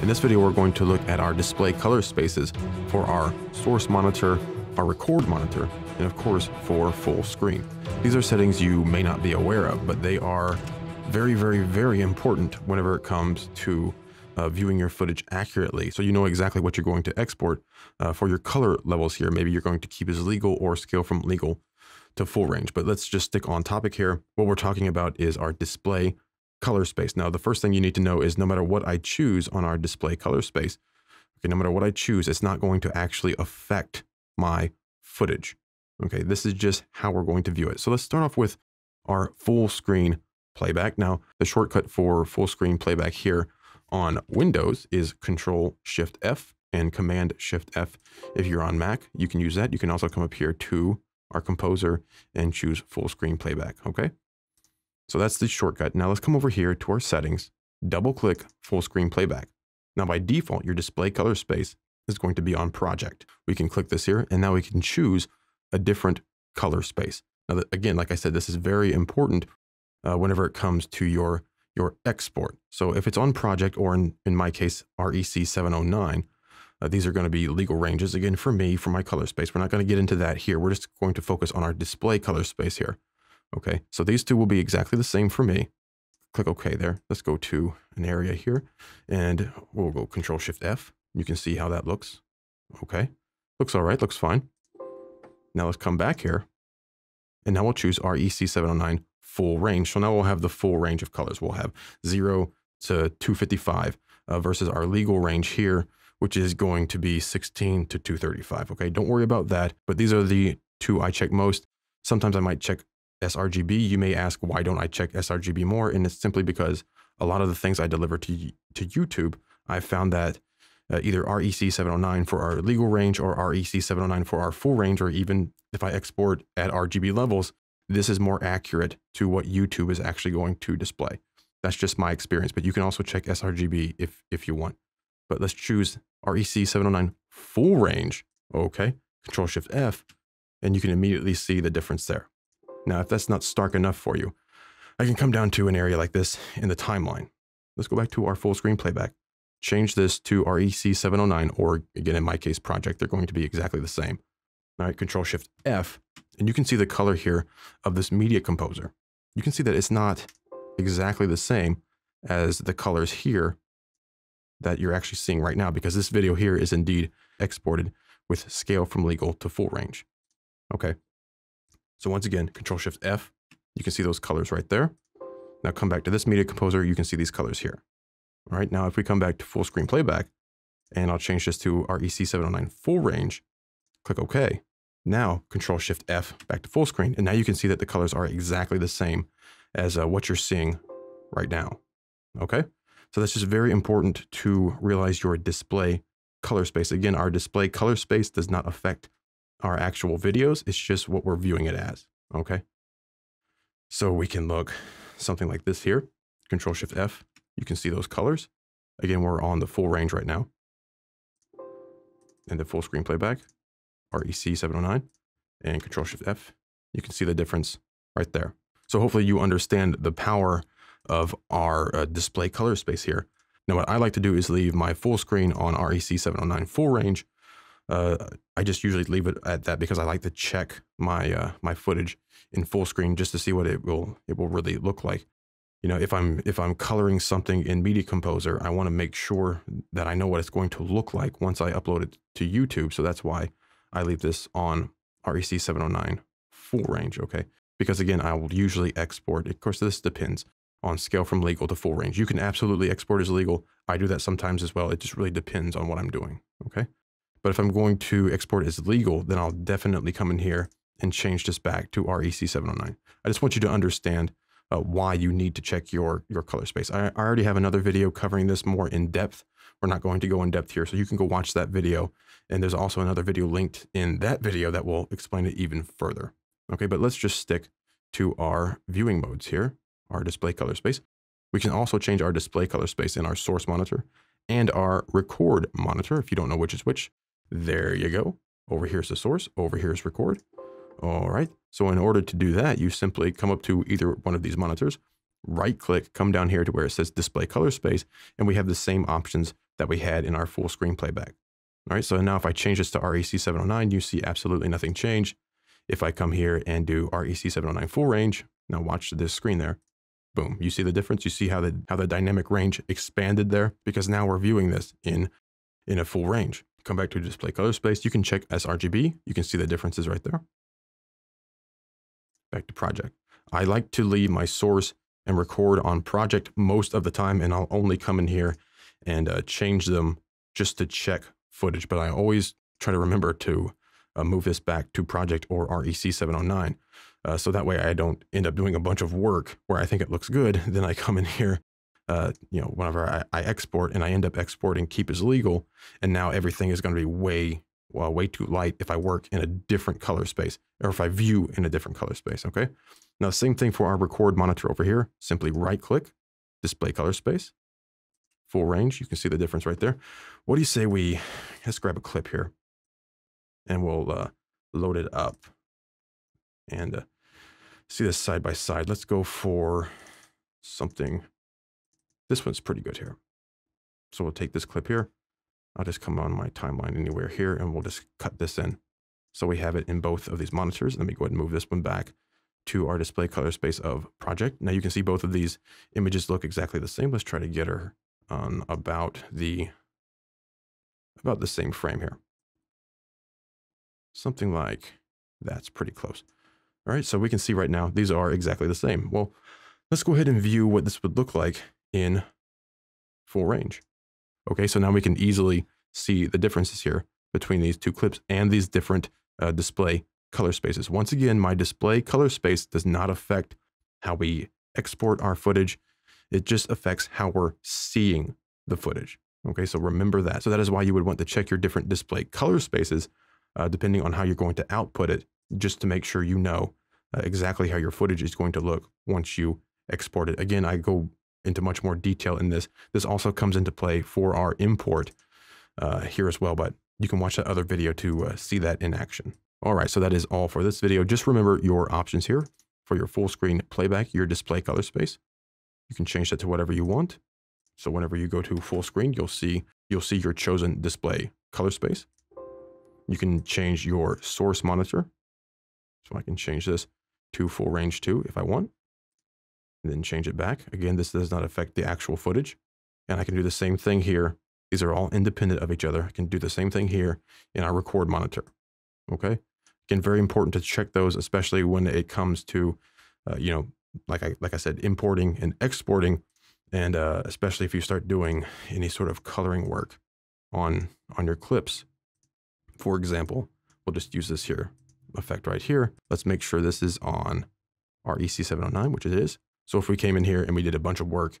In this video, we're going to look at our display color spaces for our source monitor, our record monitor, and of course for full screen. These are settings you may not be aware of, but they are very, very, very important whenever it comes to uh, viewing your footage accurately. So you know exactly what you're going to export uh, for your color levels here. Maybe you're going to keep as legal or scale from legal to full range. But let's just stick on topic here. What we're talking about is our display color space. Now, the first thing you need to know is no matter what I choose on our display color space, okay, no matter what I choose, it's not going to actually affect my footage. Okay, this is just how we're going to view it. So let's start off with our full screen playback. Now, the shortcut for full screen playback here on Windows is Control Shift F and Command Shift F. If you're on Mac, you can use that. You can also come up here to our composer and choose full screen playback. Okay. So that's the shortcut. Now let's come over here to our settings, double click full screen playback. Now by default, your display color space is going to be on project. We can click this here and now we can choose a different color space. Now again, like I said, this is very important uh, whenever it comes to your, your export. So if it's on project or in, in my case, REC 709, uh, these are going to be legal ranges. Again, for me, for my color space, we're not going to get into that here. We're just going to focus on our display color space here. Okay, so these two will be exactly the same for me. Click OK there. Let's go to an area here and we'll go Control Shift F. You can see how that looks. Okay, looks all right, looks fine. Now let's come back here and now we'll choose REC 709 full range. So now we'll have the full range of colors. We'll have 0 to 255 uh, versus our legal range here, which is going to be 16 to 235. Okay, don't worry about that. But these are the two I check most. Sometimes I might check sRGB. You may ask, why don't I check sRGB more? And it's simply because a lot of the things I deliver to, to YouTube, I found that uh, either REC 709 for our legal range or REC 709 for our full range, or even if I export at RGB levels, this is more accurate to what YouTube is actually going to display. That's just my experience, but you can also check sRGB if, if you want. But let's choose REC 709 full range. Okay, Control Shift F, and you can immediately see the difference there. Now, if that's not stark enough for you, I can come down to an area like this in the timeline. Let's go back to our full screen playback. Change this to REC 709, or again, in my case, project. They're going to be exactly the same. All right, Control Shift F, and you can see the color here of this media composer. You can see that it's not exactly the same as the colors here that you're actually seeing right now, because this video here is indeed exported with scale from legal to full range. Okay. So once again, Control Shift F, you can see those colors right there. Now come back to this media composer, you can see these colors here. All right, now if we come back to full screen playback, and I'll change this to REC 709 full range, click OK. Now Control Shift F back to full screen, and now you can see that the colors are exactly the same as uh, what you're seeing right now. Okay, so that's just very important to realize your display color space. Again, our display color space does not affect our actual videos. It's just what we're viewing it as. Okay. So we can look something like this here. Control Shift F. You can see those colors. Again, we're on the full range right now. And the full screen playback, REC 709 and Control Shift F. You can see the difference right there. So hopefully you understand the power of our uh, display color space here. Now, what I like to do is leave my full screen on REC 709 full range uh, I just usually leave it at that because I like to check my uh, my footage in full screen just to see what it will it will really look like. You know, if I'm if I'm coloring something in Media Composer, I want to make sure that I know what it's going to look like once I upload it to YouTube. So that's why I leave this on REC 709 full range. Okay, because again, I will usually export. Of course, this depends on scale from legal to full range. You can absolutely export as legal. I do that sometimes as well. It just really depends on what I'm doing. Okay. But if I'm going to export as legal, then I'll definitely come in here and change this back to REC 709. I just want you to understand uh, why you need to check your, your color space. I, I already have another video covering this more in depth. We're not going to go in depth here, so you can go watch that video. And there's also another video linked in that video that will explain it even further. Okay, but let's just stick to our viewing modes here, our display color space. We can also change our display color space in our source monitor and our record monitor, if you don't know which is which. There you go. Over here's the source. Over here's record. All right. So in order to do that, you simply come up to either one of these monitors, right click, come down here to where it says display color space, and we have the same options that we had in our full screen playback. All right, so now if I change this to REC 709, you see absolutely nothing changed. If I come here and do REC 709 full range, now watch this screen there. Boom, you see the difference? You see how the, how the dynamic range expanded there? Because now we're viewing this in, in a full range. Come back to display color space. You can check sRGB. You can see the differences right there. Back to project. I like to leave my source and record on project most of the time, and I'll only come in here and uh, change them just to check footage. But I always try to remember to uh, move this back to project or REC 709. Uh, so that way I don't end up doing a bunch of work where I think it looks good. Then I come in here, uh, you know, whenever I, I, export and I end up exporting keep as legal. And now everything is going to be way, well, way too light if I work in a different color space or if I view in a different color space. Okay. Now, same thing for our record monitor over here. Simply right click, display color space, full range. You can see the difference right there. What do you say we, let's grab a clip here and we'll uh, load it up and uh, see this side by side. Let's go for something. This one's pretty good here. So we'll take this clip here. I'll just come on my timeline anywhere here and we'll just cut this in. So we have it in both of these monitors. Let me go ahead and move this one back to our display color space of project. Now you can see both of these images look exactly the same. Let's try to get her on about the about the same frame here. Something like that's pretty close. All right, so we can see right now, these are exactly the same. Well, let's go ahead and view what this would look like in full range. Okay, so now we can easily see the differences here between these two clips and these different uh, display color spaces. Once again, my display color space does not affect how we export our footage. It just affects how we're seeing the footage. Okay, so remember that. So that is why you would want to check your different display color spaces uh, depending on how you're going to output it, just to make sure you know uh, exactly how your footage is going to look once you export it. Again, I go into much more detail in this. This also comes into play for our import uh, here as well, but you can watch that other video to uh, see that in action. All right, so that is all for this video. Just remember your options here for your full screen playback, your display color space. You can change that to whatever you want. So whenever you go to full screen, you'll see you'll see your chosen display color space. You can change your source monitor. So I can change this to full range too if I want. And then change it back. Again, this does not affect the actual footage. And I can do the same thing here. These are all independent of each other. I can do the same thing here in our record monitor. Okay. Again, very important to check those, especially when it comes to, uh, you know, like I like I said, importing and exporting, and uh, especially if you start doing any sort of coloring work on on your clips. For example, we'll just use this here effect right here. Let's make sure this is on our REC 709, which it is. So if we came in here and we did a bunch of work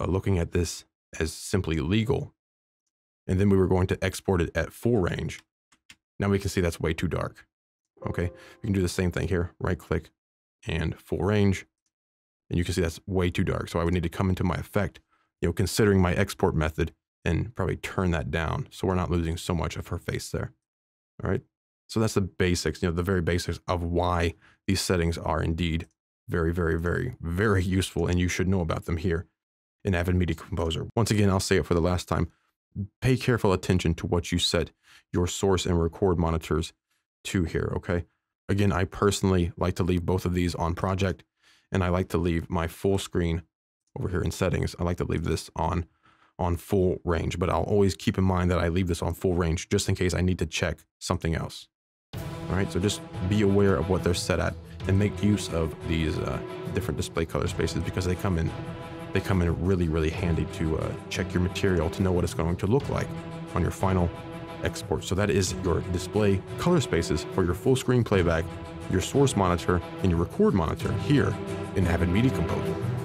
uh, looking at this as simply legal, and then we were going to export it at full range, now we can see that's way too dark. Okay, we can do the same thing here, right click and full range, and you can see that's way too dark. So I would need to come into my effect, you know, considering my export method and probably turn that down so we're not losing so much of her face there. All right. So that's the basics, you know, the very basics of why these settings are indeed very, very, very, very useful. And you should know about them here in Avid Media Composer. Once again, I'll say it for the last time. Pay careful attention to what you set your source and record monitors to here, okay? Again, I personally like to leave both of these on project, and I like to leave my full screen over here in settings. I like to leave this on on full range, but I'll always keep in mind that I leave this on full range just in case I need to check something else. All right, so just be aware of what they're set at and make use of these uh, different display color spaces because they come in they come in really, really handy to uh, check your material to know what it's going to look like on your final export. So that is your display color spaces for your full screen playback, your source monitor, and your record monitor here in Avid Media Composer.